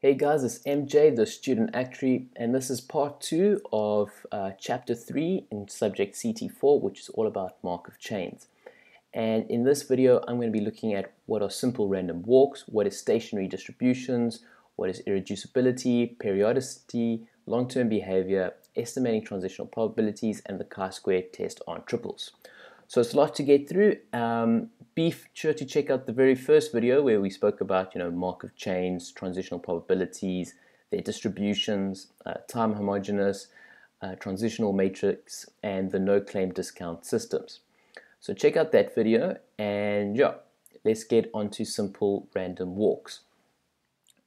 Hey guys, it's MJ, the student actuary, and this is part two of uh, chapter three in subject CT4, which is all about Markov chains. And in this video, I'm going to be looking at what are simple random walks, what is stationary distributions, what is irreducibility, periodicity, long-term behavior, estimating transitional probabilities, and the chi-square test on triples. So it's a lot to get through. Um, be sure to check out the very first video where we spoke about, you know, Markov chains, transitional probabilities, their distributions, uh, time homogeneous, uh, transitional matrix, and the no-claim discount systems. So check out that video, and yeah, let's get onto simple random walks.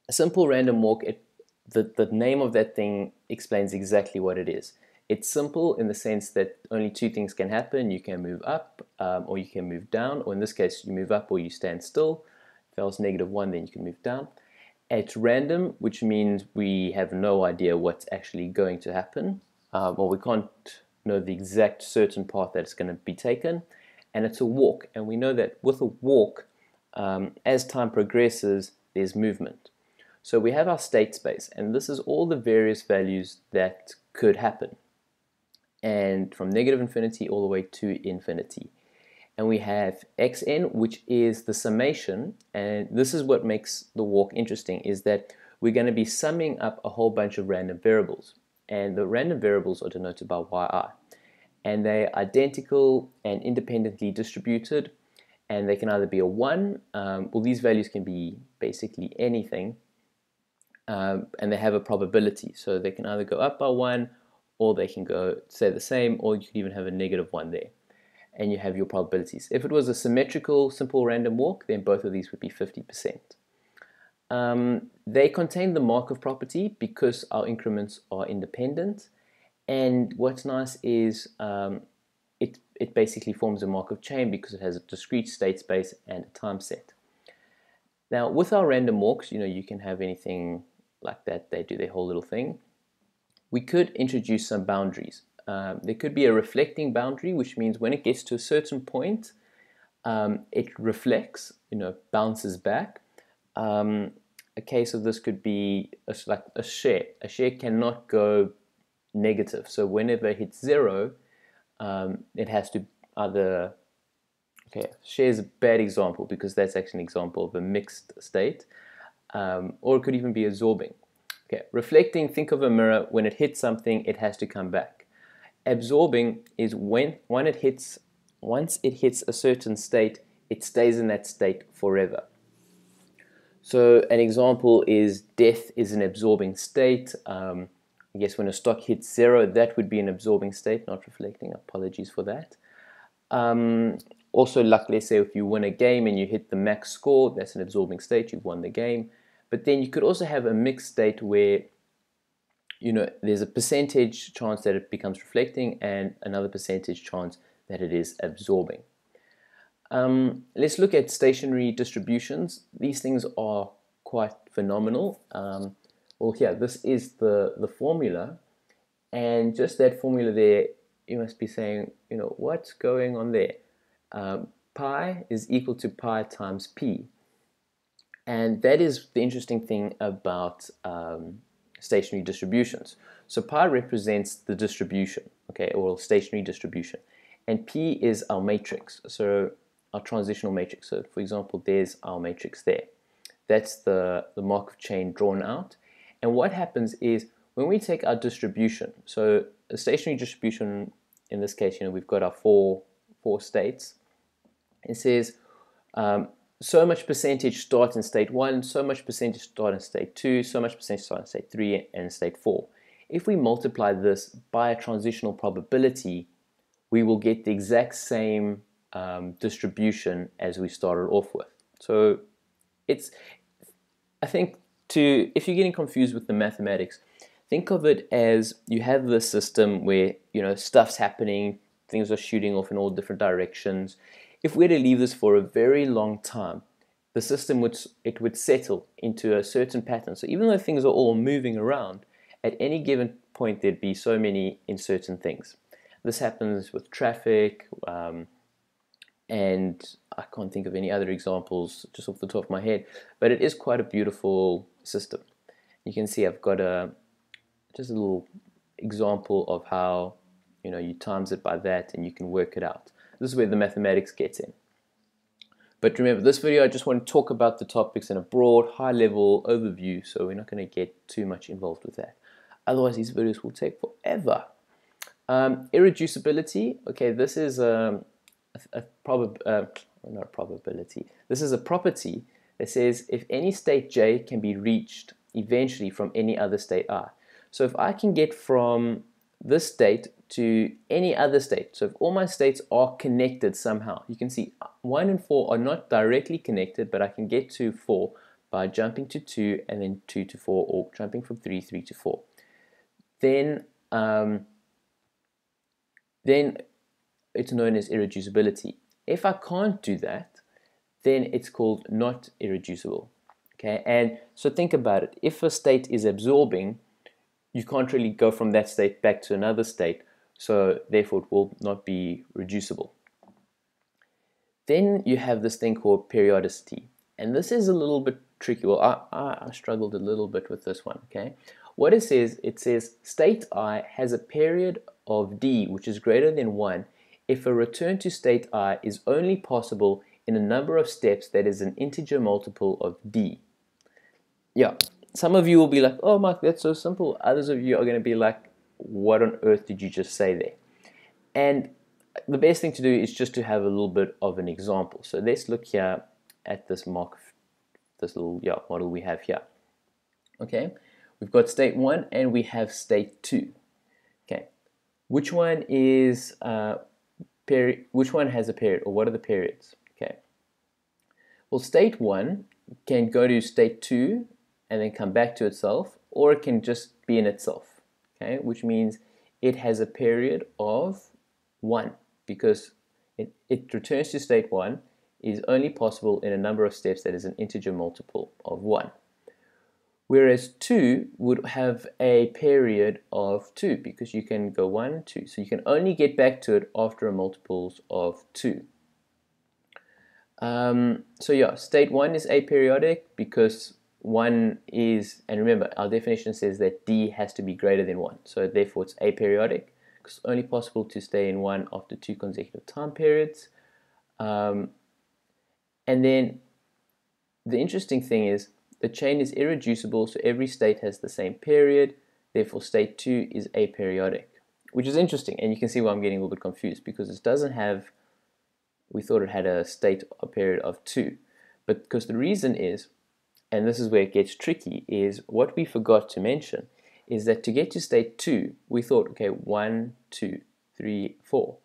A simple random walk, it, the, the name of that thing explains exactly what it is. It's simple in the sense that only two things can happen. You can move up um, or you can move down, or in this case, you move up or you stand still. If else negative one, then you can move down. It's random, which means we have no idea what's actually going to happen. Um, or we can't know the exact certain path that it's going to be taken. And it's a walk. And we know that with a walk, um, as time progresses, there's movement. So we have our state space, and this is all the various values that could happen and from negative infinity all the way to infinity. And we have xn, which is the summation, and this is what makes the walk interesting, is that we're going to be summing up a whole bunch of random variables. And the random variables are denoted by yi. And they're identical and independently distributed, and they can either be a 1, um, well these values can be basically anything, um, and they have a probability. So they can either go up by 1 or they can go say the same, or you could even have a negative one there. And you have your probabilities. If it was a symmetrical, simple random walk, then both of these would be 50%. Um, they contain the Markov property because our increments are independent. And what's nice is um, it, it basically forms a Markov chain because it has a discrete state space and a time set. Now, with our random walks, you know, you can have anything like that. They do their whole little thing we could introduce some boundaries. Um, there could be a reflecting boundary, which means when it gets to a certain point, um, it reflects, you know, bounces back. Um, a case of this could be a, like a share. A share cannot go negative. So whenever it hits zero, um, it has to either, okay, share is a bad example because that's actually an example of a mixed state, um, or it could even be absorbing. Okay, reflecting, think of a mirror. When it hits something, it has to come back. Absorbing is when, when it hits, once it hits a certain state, it stays in that state forever. So an example is death is an absorbing state. Um, I guess when a stock hits zero, that would be an absorbing state, not reflecting. Apologies for that. Um, also, let's say if you win a game and you hit the max score, that's an absorbing state, you've won the game. But then you could also have a mixed state where you know there's a percentage chance that it becomes reflecting and another percentage chance that it is absorbing. Um, let's look at stationary distributions. These things are quite phenomenal. Um, well, here, this is the, the formula. And just that formula there, you must be saying, you know, what's going on there? Um, pi is equal to pi times p. And that is the interesting thing about um, stationary distributions. So pi represents the distribution, okay, or stationary distribution. And P is our matrix, so our transitional matrix. So for example, there's our matrix there. That's the, the Markov chain drawn out. And what happens is when we take our distribution, so a stationary distribution, in this case, you know, we've got our four, four states. It says um, so much percentage start in state 1, so much percentage start in state 2, so much percentage start in state 3 and state 4. If we multiply this by a transitional probability, we will get the exact same um, distribution as we started off with. So it's, I think to, if you're getting confused with the mathematics, think of it as you have this system where, you know, stuff's happening, things are shooting off in all different directions if we were to leave this for a very long time, the system would it would settle into a certain pattern. So even though things are all moving around, at any given point there'd be so many in certain things. This happens with traffic, um, and I can't think of any other examples just off the top of my head, but it is quite a beautiful system. You can see I've got a just a little example of how you know you times it by that and you can work it out. This is where the mathematics gets in. But remember, this video I just want to talk about the topics in a broad, high-level overview, so we're not going to get too much involved with that. Otherwise, these videos will take forever. Um, irreducibility, okay, this is um, a, a uh, not a probability. This is a property that says if any state J can be reached eventually from any other state I. So if I can get from this state to any other state, so if all my states are connected somehow, you can see 1 and 4 are not directly connected, but I can get to 4 by jumping to 2 and then 2 to 4, or jumping from 3, 3 to 4. Then, um, then it's known as irreducibility. If I can't do that, then it's called not irreducible. Okay, and so think about it. If a state is absorbing, you can't really go from that state back to another state, so therefore it will not be reducible. Then you have this thing called periodicity, and this is a little bit tricky. Well, I, I, I struggled a little bit with this one, okay? What it says, it says state i has a period of d which is greater than 1 if a return to state i is only possible in a number of steps that is an integer multiple of d. Yeah, some of you will be like, oh, Mark, that's so simple. Others of you are going to be like, what on earth did you just say there? And the best thing to do is just to have a little bit of an example. So let's look here at this mock, this little yeah, model we have here. Okay, we've got state one and we have state two. Okay, which one is uh, period? Which one has a period, or what are the periods? Okay, well, state one can go to state two and then come back to itself, or it can just be in itself, okay, which means it has a period of 1 because it, it returns to state 1 is only possible in a number of steps that is an integer multiple of 1. Whereas 2 would have a period of 2 because you can go 1, 2. So you can only get back to it after a multiples of 2. Um, so yeah, state 1 is aperiodic because one is, and remember, our definition says that D has to be greater than 1. So therefore it's aperiodic, because it's only possible to stay in 1 after two consecutive time periods. Um, and then the interesting thing is the chain is irreducible, so every state has the same period. Therefore, state 2 is aperiodic, which is interesting. And you can see why I'm getting a little bit confused, because it doesn't have, we thought it had a state, a period of 2. But because the reason is and this is where it gets tricky, is what we forgot to mention is that to get to state 2, we thought, okay, one, two, three, four.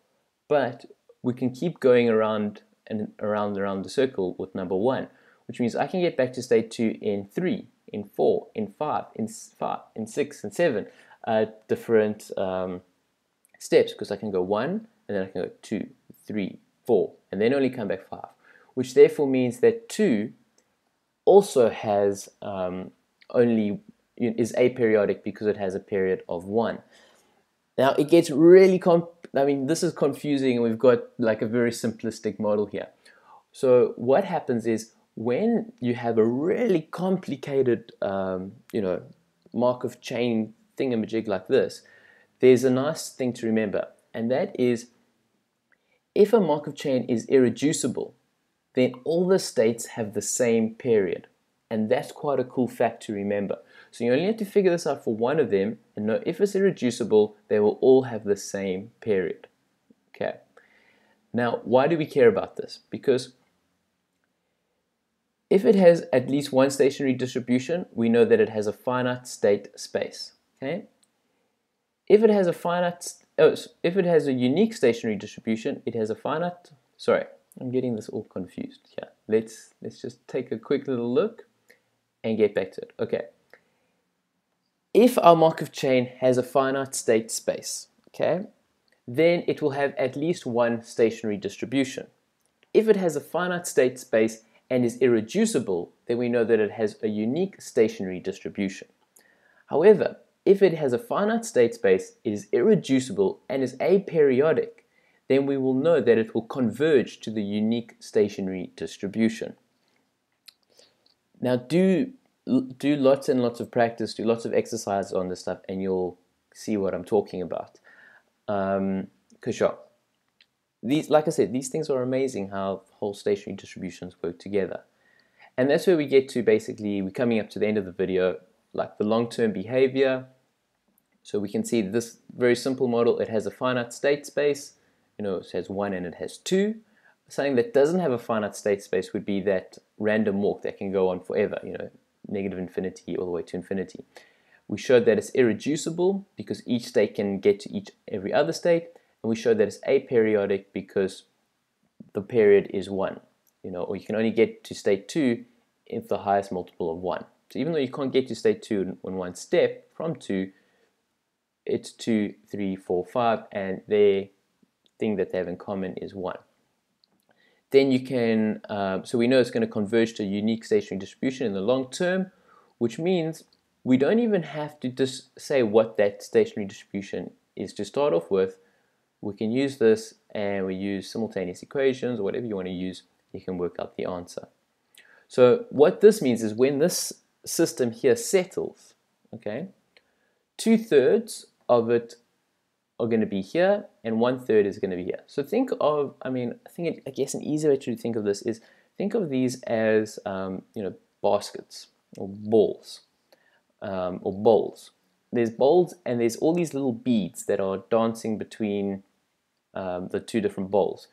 But we can keep going around and around and around the circle with number 1, which means I can get back to state 2 in 3, in 4, in 5, in, five, in 6, and 7 uh, different um, steps because I can go 1, and then I can go two, three, four, and then only come back 5, which therefore means that 2 also has um, only is aperiodic because it has a period of one. Now it gets really comp. I mean this is confusing we've got like a very simplistic model here. So what happens is when you have a really complicated um, you know Markov chain thingamajig like this, there's a nice thing to remember and that is if a Markov chain is irreducible, then all the states have the same period. And that's quite a cool fact to remember. So you only have to figure this out for one of them and know if it's irreducible, they will all have the same period. Okay. Now, why do we care about this? Because if it has at least one stationary distribution, we know that it has a finite state space. Okay. If it has a finite, oh, if it has a unique stationary distribution, it has a finite. Sorry, I'm getting this all confused here. Let's let's just take a quick little look and get back to it. Okay. If our Markov chain has a finite state space, okay, then it will have at least one stationary distribution. If it has a finite state space and is irreducible, then we know that it has a unique stationary distribution. However, if it has a finite state space, it is irreducible and is aperiodic, then we will know that it will converge to the unique stationary distribution. Now do do lots and lots of practice, do lots of exercise on this stuff, and you'll see what I'm talking about. Um, sure, these, like I said, these things are amazing how whole stationary distributions work together. And that's where we get to basically, we're coming up to the end of the video, like the long-term behavior. So we can see this very simple model, it has a finite state space, you know, it has one and it has two. Something that doesn't have a finite state space would be that random walk that can go on forever, you know, negative infinity all the way to infinity. We showed that it's irreducible because each state can get to each every other state, and we showed that it's aperiodic because the period is 1, you know, or you can only get to state 2 if the highest multiple of 1. So even though you can't get to state 2 in one step from 2, it's 2, 3, 4, 5, and their thing that they have in common is 1. Then you can, uh, so we know it's going to converge to a unique stationary distribution in the long term, which means we don't even have to just say what that stationary distribution is to start off with. We can use this and we use simultaneous equations or whatever you want to use, you can work out the answer. So what this means is when this system here settles, okay, two thirds of it are going to be here and one third is going to be here. So think of, I mean, I think, I guess an easier way to think of this is think of these as, um, you know, baskets or balls um, or bowls. There's bowls and there's all these little beads that are dancing between um, the two different bowls.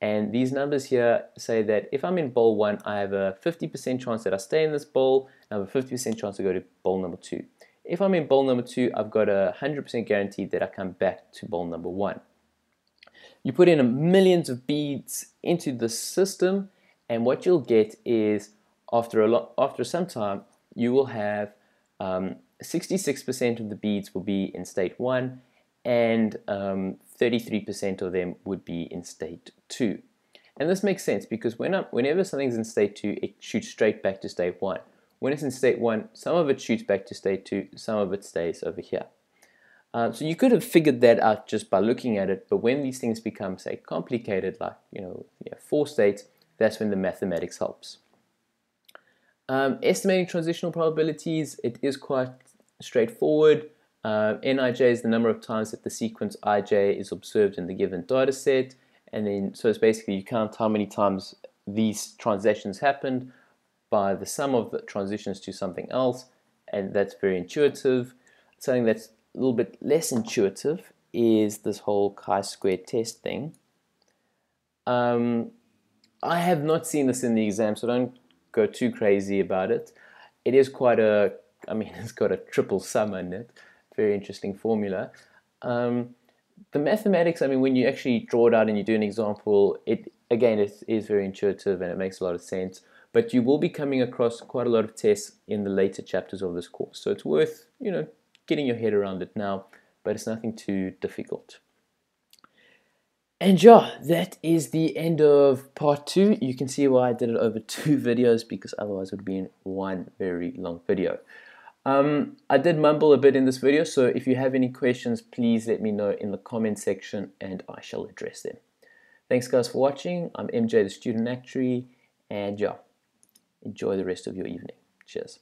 And these numbers here say that if I'm in bowl one, I have a 50% chance that I stay in this bowl, and I have a 50% chance to go to bowl number two. If I'm in bowl number two, I've got a 100% guarantee that I come back to bowl number one. You put in millions of beads into the system, and what you'll get is after a lot, after some time, you will have 66% um, of the beads will be in state one, and 33% um, of them would be in state two. And this makes sense because when whenever something's in state two, it shoots straight back to state one. When it's in state 1, some of it shoots back to state 2, some of it stays over here. Uh, so you could have figured that out just by looking at it, but when these things become, say, complicated, like, you know, four states, that's when the mathematics helps. Um, estimating transitional probabilities, it is quite straightforward. Uh, Nij is the number of times that the sequence ij is observed in the given data set, and then so it's basically you count how many times these transactions happened by the sum of the transitions to something else, and that's very intuitive. Something that's a little bit less intuitive is this whole chi-square test thing. Um, I have not seen this in the exam, so don't go too crazy about it. It is quite a, I mean, it's got a triple sum in it. Very interesting formula. Um, the mathematics, I mean, when you actually draw it out and you do an example, it again, it is very intuitive and it makes a lot of sense but you will be coming across quite a lot of tests in the later chapters of this course. So it's worth, you know, getting your head around it now, but it's nothing too difficult. And yeah, that is the end of part two. You can see why I did it over two videos because otherwise it would be in one very long video. Um, I did mumble a bit in this video, so if you have any questions, please let me know in the comment section and I shall address them. Thanks guys for watching. I'm MJ, the student actuary, and yeah, enjoy the rest of your evening. Cheers.